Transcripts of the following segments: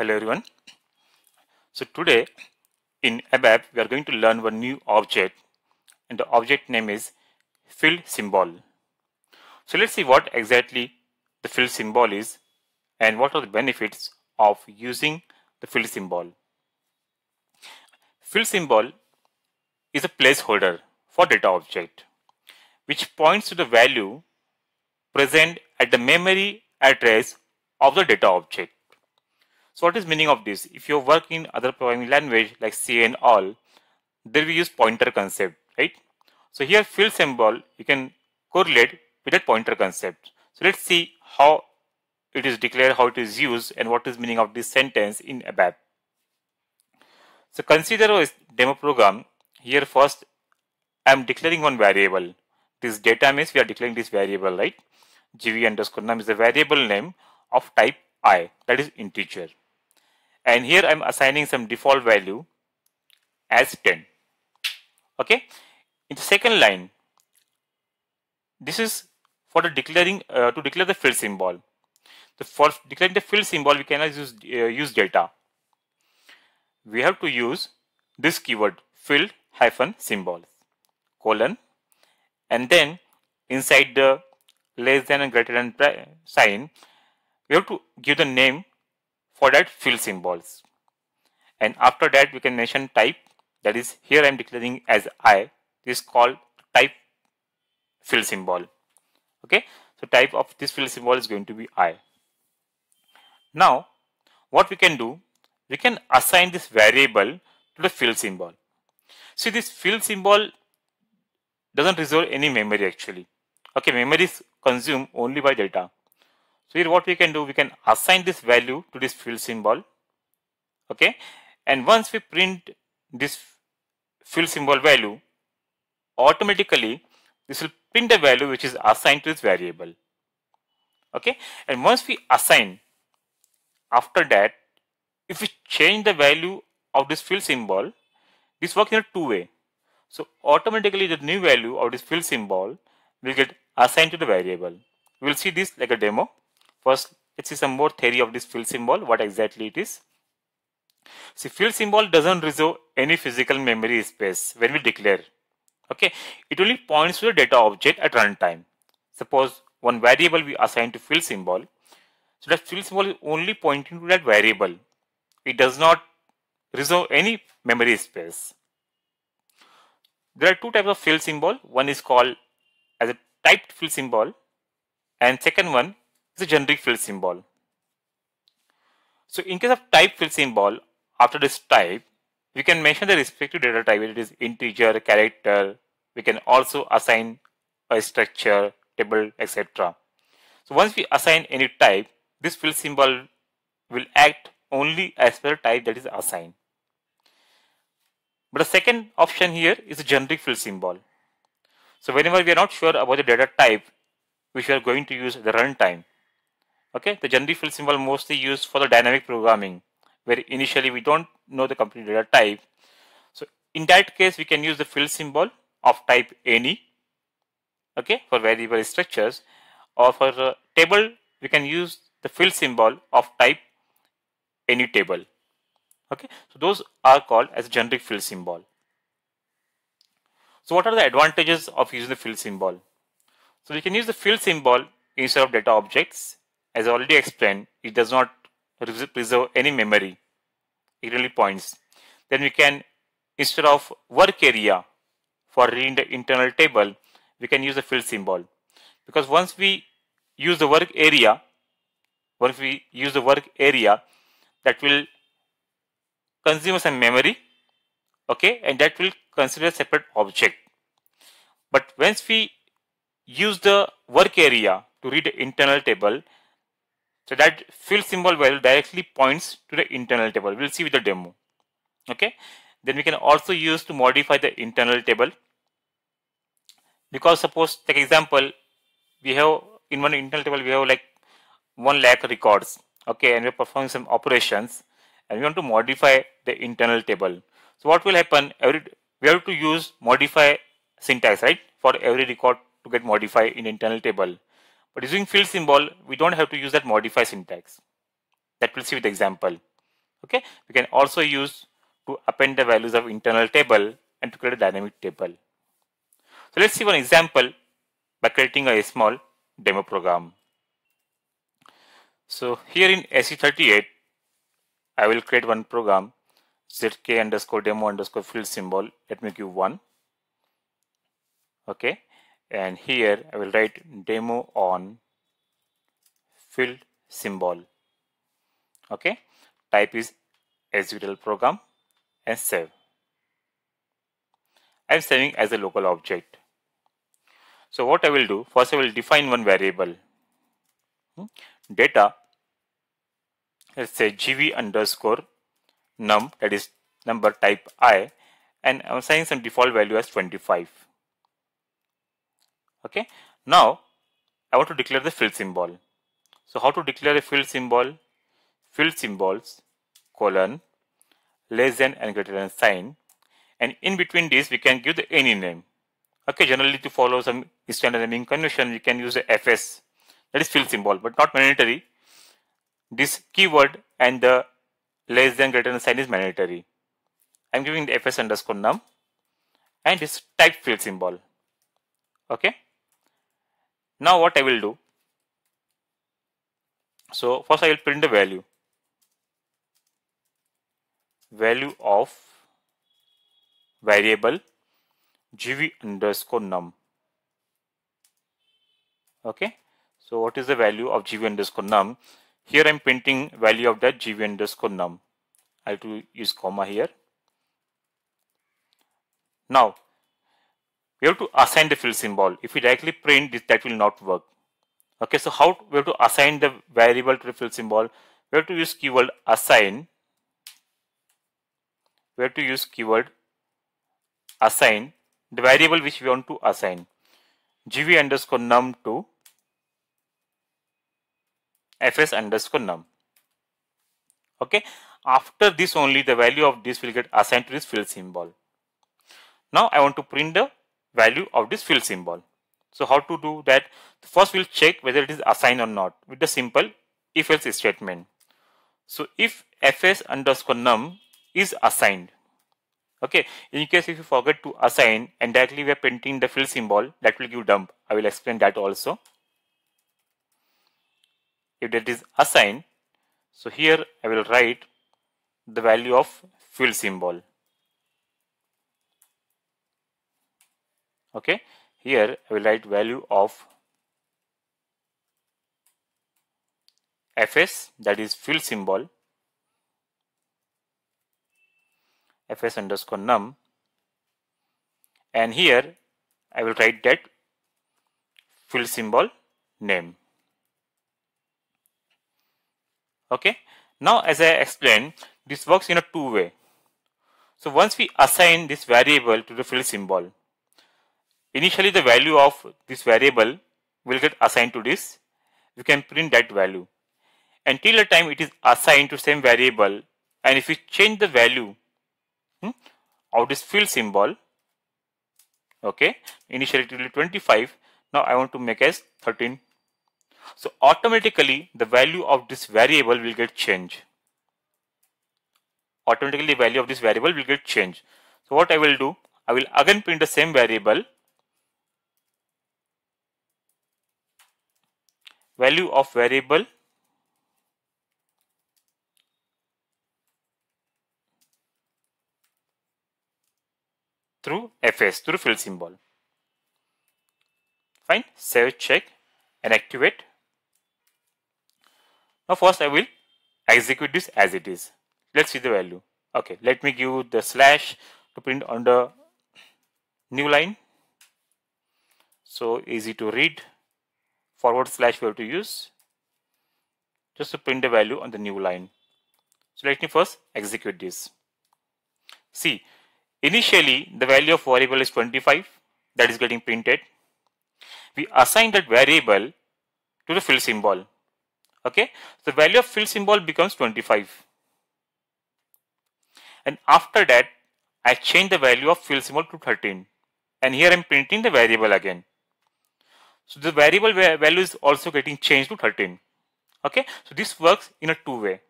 Hello everyone. So today in ABAP we are going to learn one new object and the object name is field symbol. So let's see what exactly the field symbol is and what are the benefits of using the field symbol. Field symbol is a placeholder for data object which points to the value present at the memory address of the data object. So what is meaning of this? If you work in other programming language like C and all, there we use pointer concept, right? So here field symbol, you can correlate with that pointer concept. So let's see how it is declared, how it is used and what is meaning of this sentence in ABAP. So consider a demo program. Here first I am declaring one variable. This data means we are declaring this variable, right? gv underscore num is the variable name of type i, that is integer. And here I am assigning some default value as 10. Okay. In the second line, this is for the declaring uh, to declare the field symbol. The for declaring the field symbol, we cannot use uh, use data. We have to use this keyword field hyphen symbol colon and then inside the less than and greater than sign, we have to give the name for that field symbols. And after that, we can mention type. That is, here I am declaring as I. This is called type field symbol. Okay, so type of this field symbol is going to be I. Now, what we can do, we can assign this variable to the field symbol. See, this field symbol doesn't resolve any memory actually. Okay, memory is consumed only by data. So here what we can do, we can assign this value to this field symbol. Okay, and once we print this field symbol value, automatically this will print the value which is assigned to this variable. Okay, and once we assign, after that, if we change the value of this field symbol, this works in a two way. So automatically the new value of this field symbol will get assigned to the variable. We will see this like a demo. First, let's see some more theory of this field symbol, what exactly it is. See, field symbol doesn't reserve any physical memory space when we declare. Okay, it only points to the data object at runtime. Suppose one variable we assign to field symbol, so that field symbol is only pointing to that variable. It does not reserve any memory space. There are two types of field symbol. One is called as a typed field symbol and second one is a generic field symbol. So in case of type field symbol, after this type, we can mention the respective data type, it is integer, character, we can also assign a structure, table, etc. So once we assign any type, this field symbol will act only as per type that is assigned. But the second option here is a generic field symbol. So whenever we are not sure about the data type, which we are going to use the runtime. Okay, the generic field symbol mostly used for the dynamic programming, where initially we don't know the complete data type. So in that case, we can use the field symbol of type any, okay, for variable structures, or for the table, we can use the field symbol of type any table. Okay, so those are called as generic field symbol. So what are the advantages of using the field symbol? So we can use the field symbol instead of data objects. As I already explained, it does not preserve any memory. It only points. Then we can, instead of work area for reading the internal table, we can use the field symbol. Because once we use the work area, once we use the work area, that will consume some memory, okay, and that will consider a separate object. But once we use the work area to read the internal table, so that field symbol value directly points to the internal table. We'll see with the demo. Okay. Then we can also use to modify the internal table. Because suppose, take example, we have in one internal table we have like one lakh records. Okay, and we're performing some operations, and we want to modify the internal table. So what will happen? Every we have to use modify syntax, right? For every record to get modified in internal table. But using field symbol, we don't have to use that modify syntax. That we'll see with example. Okay, we can also use to append the values of internal table and to create a dynamic table. So let's see one example by creating a small demo program. So here in SE38, I will create one program zk underscore demo underscore field symbol. Let me give one. Okay, and here I will write demo on field symbol. Okay, type is SVTL program and save. I am saving as a local object. So what I will do, first I will define one variable. Hmm? Data, let's say gv underscore num, that is number type i, and I'm assigning some default value as 25. Okay, now I want to declare the field symbol. So how to declare a field symbol? Field symbols, colon, less than and greater than sign, and in between this we can give the any name. Okay, generally to follow some standard naming convention, we can use the fs, that is field symbol, but not mandatory. This keyword and the less than greater than sign is mandatory. I'm giving the fs underscore num and this type field symbol. Okay. Now what I will do? So first I will print the value. Value of variable gv underscore num. Okay. So what is the value of gv underscore num? Here I'm printing value of that gv underscore num. I have to use comma here. Now we have to assign the field symbol. If we directly print this, that will not work. Okay, so how we have to assign the variable to the field symbol? We have to use keyword assign. We have to use keyword assign the variable which we want to assign gv underscore num to fs underscore num okay after this only the value of this will get assigned to this field symbol now i want to print the value of this field symbol. So how to do that? First we'll check whether it is assigned or not with the simple if else statement. So if fs underscore num is assigned okay in case if you forget to assign and directly we are printing the field symbol that will give dump. I will explain that also. If that is assigned so here i will write the value of field symbol okay here i will write value of fs that is field symbol fs underscore num and here I will write that field symbol name. Okay. Now as I explained, this works in a two way. So once we assign this variable to the field symbol, initially the value of this variable will get assigned to this. We can print that value. Until the time it is assigned to same variable and if we change the value hmm, of this field symbol okay initially it will be 25 now I want to make as 13 so automatically the value of this variable will get changed automatically the value of this variable will get changed so what I will do I will again print the same variable value of variable through fs through field symbol. Fine save check and activate. Now first i will execute this as it is. Let's see the value. Okay let me give the slash to print on the new line. So easy to read forward slash we have to use just to print the value on the new line so let me first execute this see Initially, the value of variable is 25 that is getting printed. We assign that variable to the field symbol. Okay, so the value of field symbol becomes 25. And after that, I change the value of field symbol to 13. And here I am printing the variable again. So the variable value is also getting changed to 13. Okay, so this works in a two way.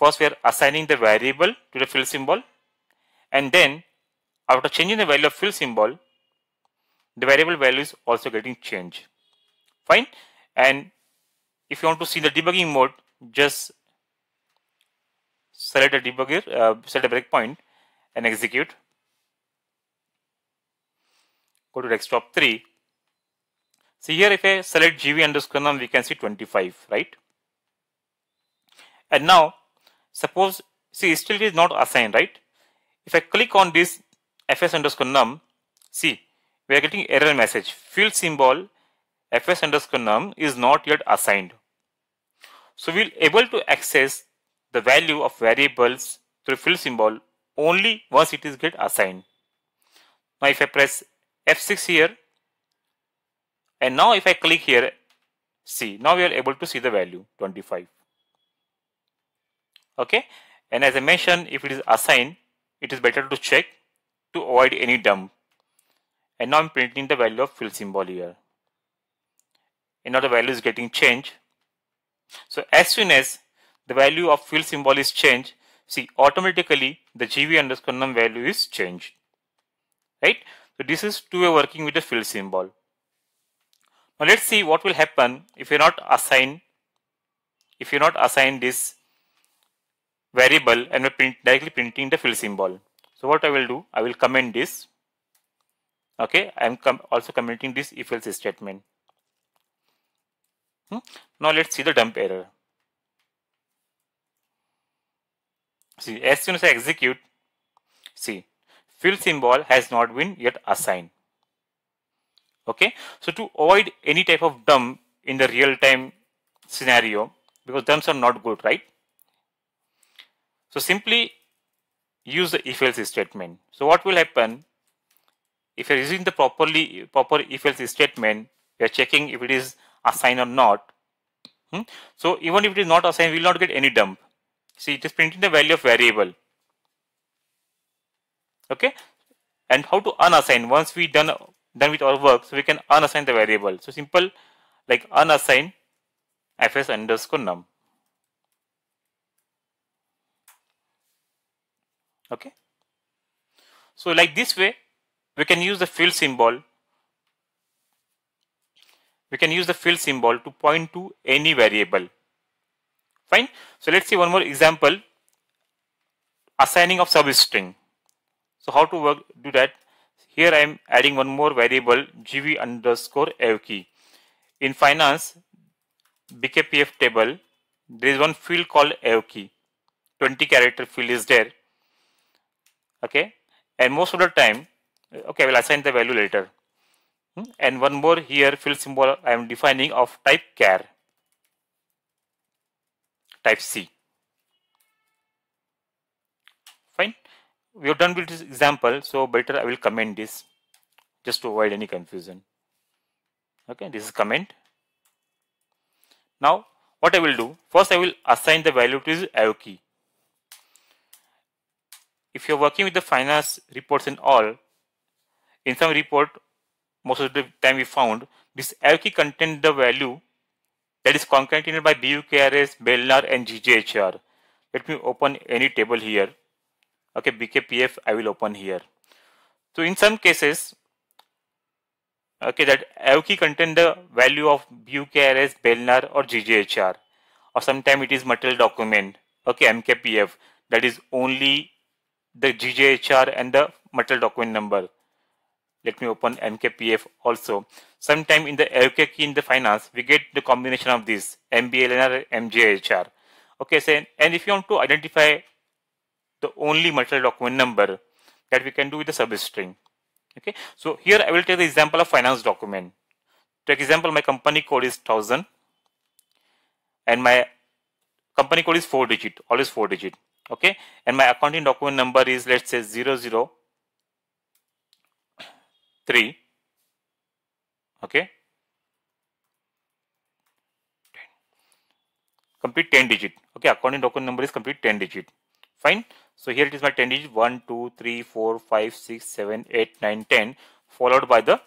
first we are assigning the variable to the field symbol and then after changing the value of field symbol the variable value is also getting changed. Fine? And if you want to see the debugging mode just select a debugger uh, set a breakpoint and execute. Go to desktop 3 see here if I select gv underscore num we can see 25 right? And now suppose see still it is not assigned right? If I click on this fs underscore num see we are getting error message. Field symbol fs underscore num is not yet assigned. So we'll able to access the value of variables through field symbol only once it is get assigned. Now if I press F6 here and now if I click here see now we are able to see the value 25 okay? And as I mentioned if it is assigned it is better to check to avoid any dump. And now I'm printing the value of field symbol here. And now the value is getting changed. So as soon as the value of field symbol is changed see automatically the gv underscore num value is changed. Right? So this is two way working with the field symbol now let's see what will happen if you're not assign if you're not assign this variable and we're print, directly printing the field symbol. So what I will do, I will comment this. Okay, I am com also commenting this if else statement. Hmm? Now let's see the dump error. See, as soon as I execute, see, field symbol has not been yet assigned. Okay, so to avoid any type of dump in the real time scenario, because dumps are not good, right? So simply use the if else statement. So what will happen if you're using the properly proper if else statement, are checking if it is assigned or not. Hmm? So even if it is not assigned, we will not get any dump. See, it is printing the value of variable. Okay, and how to unassign once we done done with our work, so we can unassign the variable. So simple like unassign fs underscore num. okay? So like this way we can use the field symbol. We can use the field symbol to point to any variable. Fine? So let's see one more example. Assigning of substring. So how to work do that here i am adding one more variable gv underscore key. in finance bkpf table there is one field called key. 20 character field is there okay and most of the time okay I will assign the value later hmm? and one more here field symbol I am defining of type char type C we have done with this example so better I will comment this just to avoid any confusion okay this is comment now what I will do first I will assign the value to this key if you're working with the finance reports and all, in some report, most of the time we found this key contains the value that is concatenated by BUKRS, BELNR and GJAHR. Let me open any table here. Okay, BKPF I will open here. So in some cases, okay, that key contain the value of BUKRS, BELNR or GJAHR or sometime it is material document, okay, MKPF that is only the GJAHR and the material document number. Let me open MKPF also. Sometime in the LK key in the finance, we get the combination of this MBLNR MJAHR. Okay, so and if you want to identify the only material document number that we can do with the substring. Okay, so here I will take the example of finance document. Take example, my company code is 1000 and my company code is 4 digit, always 4 digit. Okay? And my accounting document number is let's say 003 okay? Complete 10 digit. Okay? Accounting document number is complete 10 digit. Fine so here it is my 10 digit 1 2 3 4 5 6 7 8 9 10 followed by the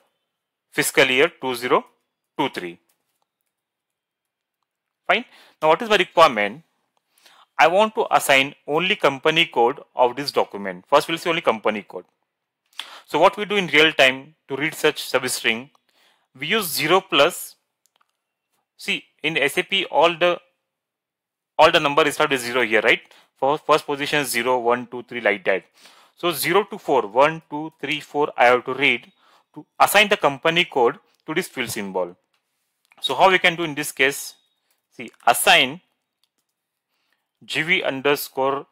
fiscal year 2023 fine now what is my requirement I want to assign only company code of this document. First we'll see only company code. So what we do in real time to read such substring, we use 0 plus. See in SAP all the all the number start with 0 here, right? For first position 0, 1, 2, 3 like that. So 0 to 4, 1, 2, 3, 4 I have to read to assign the company code to this field symbol. So how we can do in this case? See assign gv underscore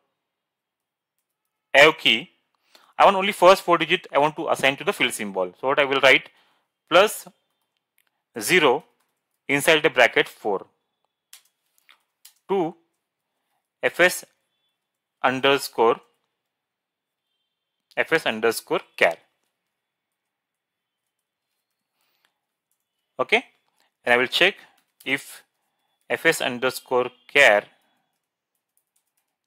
av key. I want only first four digit I want to assign to the field symbol. So what I will write plus 0 inside the bracket 4 to fs underscore fs underscore char. Okay, and I will check if fs underscore char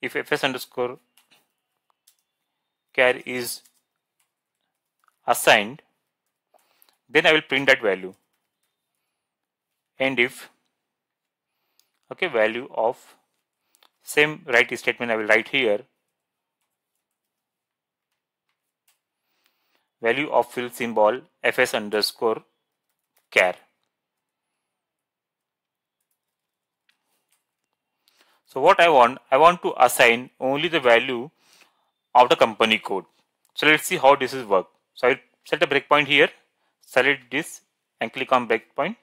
if fs underscore char is assigned then I will print that value and if okay value of same write statement I will write here value of field symbol fs underscore char So what I want, I want to assign only the value of the company code. So let's see how this is work. So I set a breakpoint here, select this and click on breakpoint.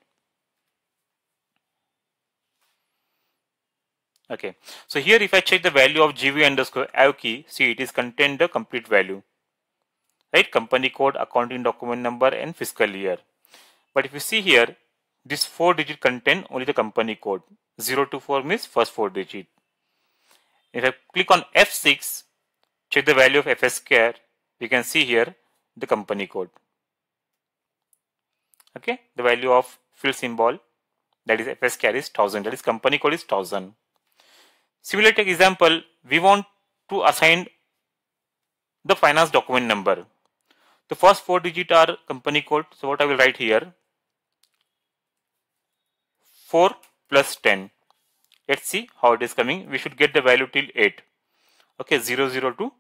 Okay, so here if I check the value of gv underscore key, see it is contained the complete value, right? Company code, accounting document number and fiscal year. But if you see here, this four digit contain only the company code. 0 to 4 means first four digit. If I click on F6, check the value of FS char, we can see here the company code. Okay, the value of field symbol that is FS char is 1000, that is company code is 1000. Similar take example, we want to assign the finance document number. The first four digit are company code, so what I will write here 4 plus 10. Let's see how it is coming. We should get the value till 8. Okay, 0, 0 to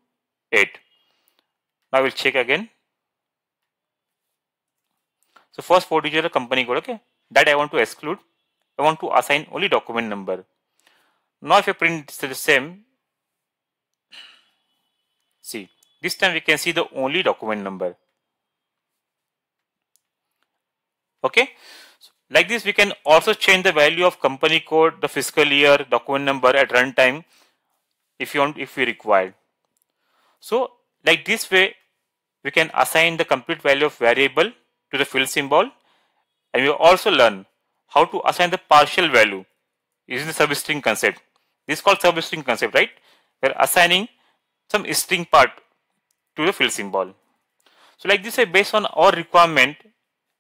8. Now we'll check again. So first four digit are company code, okay. That I want to exclude. I want to assign only document number. Now if I print the same, see, this time we can see the only document number. Okay. Like this, we can also change the value of company code, the fiscal year, document number at runtime if you want, if we require. So, like this way, we can assign the complete value of variable to the field symbol and we also learn how to assign the partial value using the substring concept. This is called substring concept, right? We're assigning some string part to the field symbol. So like this based on our requirement,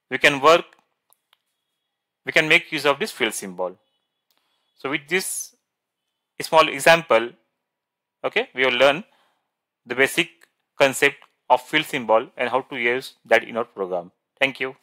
we can work we can make use of this field symbol. So with this small example, okay, we will learn the basic concept of field symbol and how to use that in our program. Thank you.